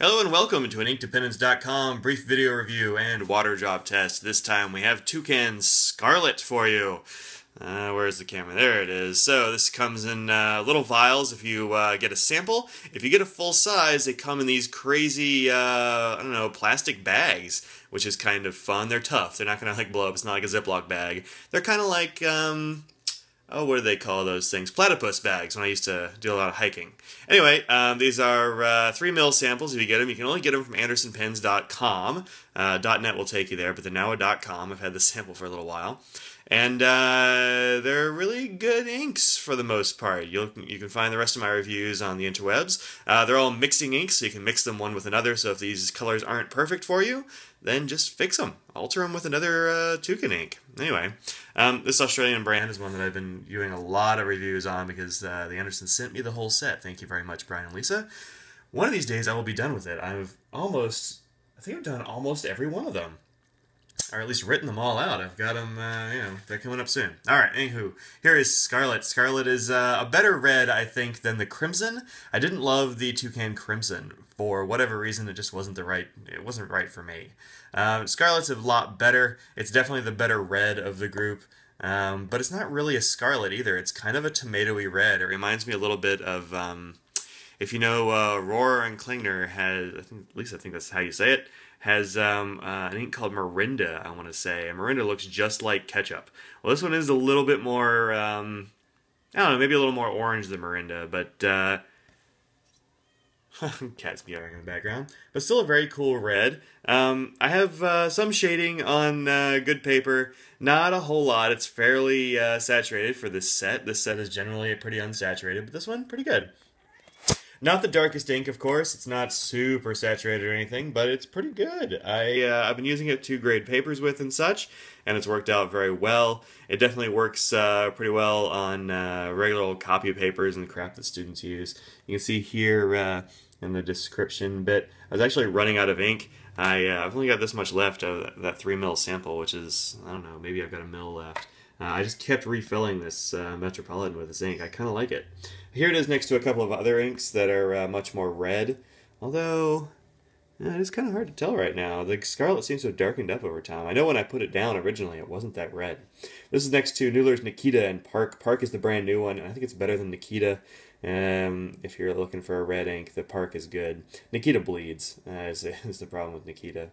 Hello and welcome to an InkDependence.com brief video review and water drop test. This time we have Toucan Scarlet for you. Uh, where's the camera? There it is. So this comes in uh, little vials if you uh, get a sample. If you get a full size, they come in these crazy, uh, I don't know, plastic bags, which is kind of fun. They're tough. They're not going to like blow up. It's not like a Ziploc bag. They're kind of like, um, oh, what do they call those things? Platypus bags when I used to do a lot of hiking. Anyway, um, these are uh, 3 mil samples if you get them. You can only get them from andersonpens.com. Uh, .net will take you there, but they're now a .com. I've had this sample for a little while. And uh, they're really good inks for the most part. You'll, you can find the rest of my reviews on the interwebs. Uh, they're all mixing inks, so you can mix them one with another. So if these colors aren't perfect for you, then just fix them. Alter them with another uh, toucan ink. Anyway, um, this Australian brand is one that I've been doing a lot of reviews on because uh, the Anderson sent me the whole set. Thank you very much, Brian and Lisa. One of these days I will be done with it. I've almost, I think I've done almost every one of them or at least written them all out. I've got them, uh, you know, they're coming up soon. All right, anywho, here is Scarlet. Scarlet is uh, a better red, I think, than the Crimson. I didn't love the Toucan Crimson. For whatever reason, it just wasn't the right, it wasn't right for me. Um, Scarlet's a lot better. It's definitely the better red of the group. Um, but it's not really a scarlet either. It's kind of a tomatoey red. It reminds me a little bit of, um, if you know, uh, Rohrer and Klingner has, I think, at least I think that's how you say it, has um, uh, an ink called Morinda, I want to say. And Morinda looks just like ketchup. Well, this one is a little bit more, um, I don't know, maybe a little more orange than Morinda, but uh, cat's meowing in the background, but still a very cool red. Um, I have uh, some shading on uh, good paper, not a whole lot. It's fairly uh, saturated for this set. This set is generally pretty unsaturated, but this one pretty good. Not the darkest ink, of course. It's not super saturated or anything, but it's pretty good. I, uh, I've been using it to grade papers with and such, and it's worked out very well. It definitely works uh, pretty well on uh, regular old copy papers and crap that students use. You can see here uh, in the description bit, I was actually running out of ink. I, uh, I've only got this much left of that 3 mil sample, which is, I don't know, maybe I've got a mil left. Uh, I just kept refilling this uh, Metropolitan with this ink. I kind of like it. Here it is next to a couple of other inks that are uh, much more red. Although, yeah, it is kind of hard to tell right now. The Scarlet seems to have darkened up over time. I know when I put it down originally, it wasn't that red. This is next to Noodler's Nikita and Park. Park is the brand new one, and I think it's better than Nikita. Um, if you're looking for a red ink, the Park is good. Nikita bleeds, uh, is, is the problem with Nikita.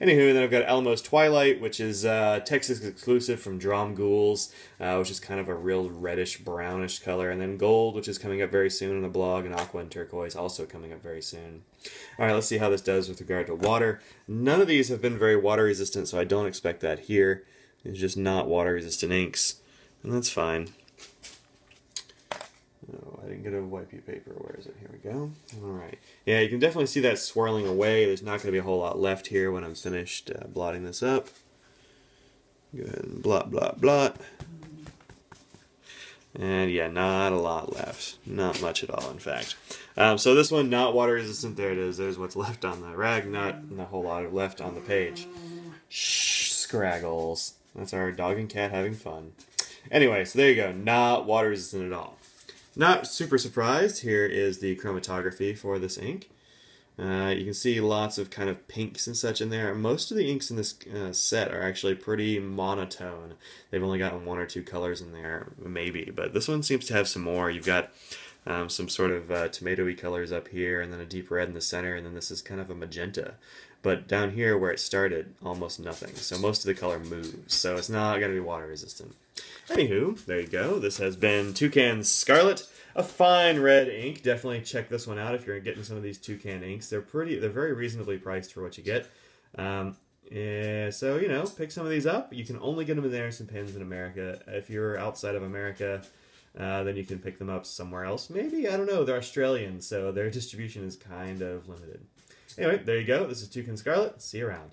Anywho, then I've got Alamos Twilight, which is uh, Texas exclusive from Dromgoole's, uh, which is kind of a real reddish brownish color. And then Gold, which is coming up very soon on the blog, and Aqua and Turquoise also coming up very soon. Alright, let's see how this does with regard to water. None of these have been very water resistant, so I don't expect that here. It's just not water resistant inks, and that's fine. Get a wipey paper. Where is it? Here we go. All right. Yeah, you can definitely see that swirling away. There's not going to be a whole lot left here when I'm finished uh, blotting this up. Go ahead and blot, blot, blot. And yeah, not a lot left. Not much at all, in fact. Um, so this one, not water resistant. There it is. There's what's left on the rag. Not a whole lot left on the page. Shh, scraggles. That's our dog and cat having fun. Anyway, so there you go. Not water resistant at all. Not super surprised, here is the chromatography for this ink. Uh, you can see lots of kind of pinks and such in there. Most of the inks in this uh, set are actually pretty monotone. They've only gotten one or two colors in there, maybe, but this one seems to have some more. You've got um, some sort of uh, tomatoey colors up here, and then a deep red in the center, and then this is kind of a magenta. But down here where it started, almost nothing. So most of the color moves, so it's not going to be water resistant. Anywho, there you go. This has been Toucan Scarlet, a fine red ink. Definitely check this one out if you're getting some of these Toucan inks. They're pretty, they're very reasonably priced for what you get. Um, yeah, so, you know, pick some of these up. You can only get them in the Anderson pens in America. If you're outside of America, uh, then you can pick them up somewhere else. Maybe, I don't know, they're Australian, so their distribution is kind of limited. Anyway, there you go. This is Toucan Scarlet. See you around.